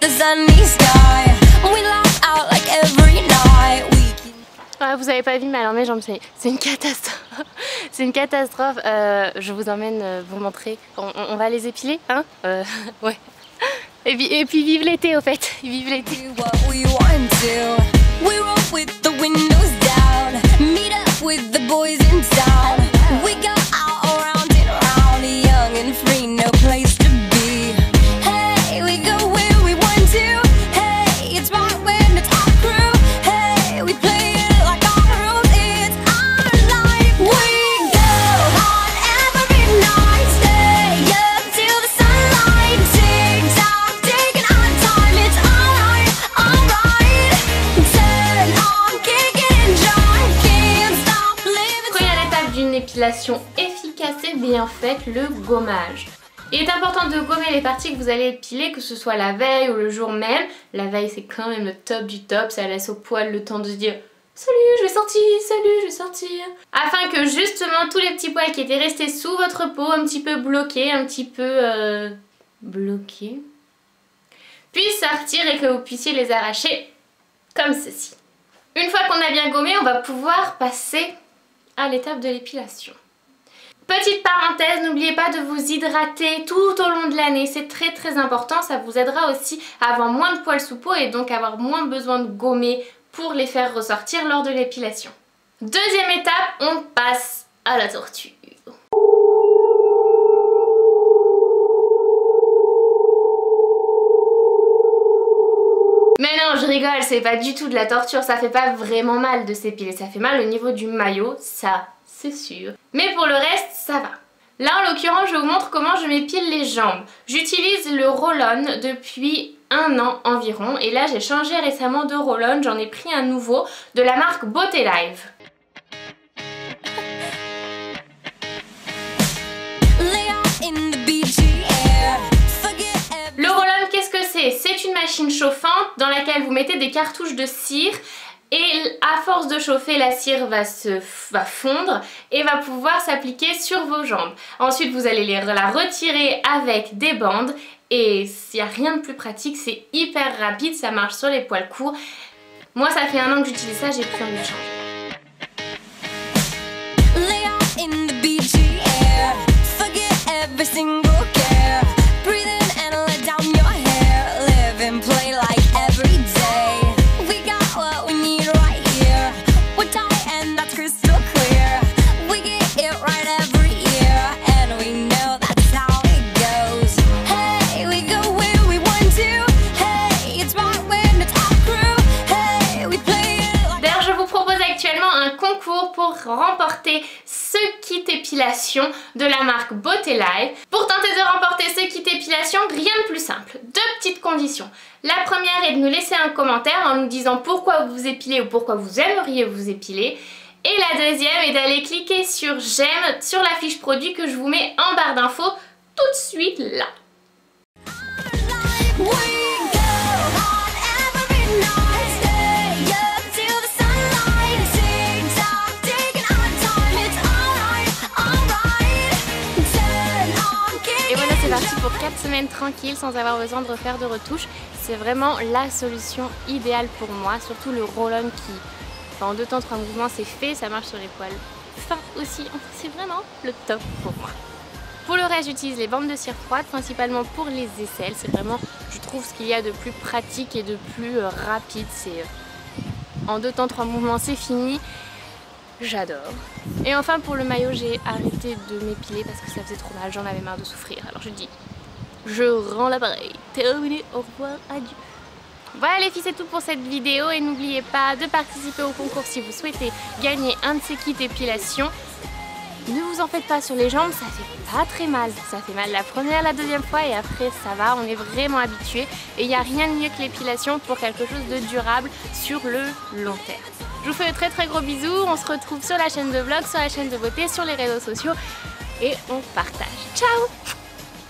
the sunny sky. We laugh out like every night. Ah, vous avez pas vu, mais alors mes jambes, c'est une catastrophe. c'est une catastrophe. Euh, je vous emmène euh, vous montrer. On, on- on va les épiler, hein Euh, Ouais. Et puis, et puis vive l'été, au fait. Vive l'été. we want to. We roll with the windows down. Meet up with the boys in town. We go efficace et bien faite, le gommage. Il est important de gommer les parties que vous allez épiler, que ce soit la veille ou le jour même. La veille, c'est quand même le top du top, ça laisse au poil le temps de se dire Salut, je vais sortir, salut, je vais sortir. Afin que justement tous les petits poils qui étaient restés sous votre peau, un petit peu bloqués, un petit peu euh, bloqués, puissent sortir et que vous puissiez les arracher comme ceci. Une fois qu'on a bien gommé, on va pouvoir passer à l'étape de l'épilation. Petite parenthèse, n'oubliez pas de vous hydrater tout au long de l'année, c'est très très important, ça vous aidera aussi à avoir moins de poils sous peau et donc avoir moins besoin de gommer pour les faire ressortir lors de l'épilation. Deuxième étape, on passe à la torture. Rigole, c'est pas du tout de la torture, ça fait pas vraiment mal de s'épiler, ça fait mal au niveau du maillot, ça c'est sûr. Mais pour le reste, ça va. Là en l'occurrence, je vous montre comment je m'épile les jambes. J'utilise le roll-on depuis un an environ et là j'ai changé récemment de roll-on, j'en ai pris un nouveau de la marque Beauté Live. Chauffante dans laquelle vous mettez des cartouches de cire et à force de chauffer, la cire va, se, fondre et va pouvoir s'appliquer sur vos jambes. Ensuite, vous allez la retirer avec des bandes et s'il n'y a rien de plus pratique, c'est hyper rapide, ça marche sur les poils courts. Moi, ça fait un an que j'utilise ça, j'ai plus envie de. Remporter ce kit épilation de la marque Beauté Live. Pour tenter de remporter ce kit épilation, rien de plus simple. Deux petites conditions. La première est de nous laisser un commentaire en nous disant pourquoi vous vous épilez ou pourquoi vous aimeriez vous épiler. Et la deuxième est d'aller cliquer sur j'aime sur la fiche produit que je vous mets en barre d'infos tout de suite là. 4 semaines tranquilles sans avoir besoin de refaire de retouches. C'est vraiment la solution idéale pour moi, surtout le roll-on qui, en deux temps, trois mouvements, c'est fait, ça marche sur les poils fins aussi. C'est vraiment le top pour moi. Pour le reste, j'utilise les bandes de cire froide, principalement pour les aisselles. C'est vraiment, je trouve, ce qu'il y a de plus pratique et de plus euh, rapide. C'est euh, en deux temps, trois mouvements, c'est fini. J'adore. Et enfin pour le maillot, j'ai arrêté de m'épiler parce que ça faisait trop mal, j'en avais marre de souffrir. Alors je dis, je rends l'appareil. Terminé, au revoir, adieu. Voilà les filles, c'est tout pour cette vidéo et n'oubliez pas de participer au concours si vous souhaitez gagner un de ces kits épilation. Ne vous en faites pas sur les jambes, ça fait pas très mal. Ça fait mal la première, la deuxième fois et après ça va, on est vraiment habitué. Et il n'y a rien de mieux que l'épilation pour quelque chose de durable sur le long terme. Je vous fais de très très gros bisous, on se retrouve sur la chaîne de vlog, sur la chaîne de beauté, sur les réseaux sociaux et on partage. Ciao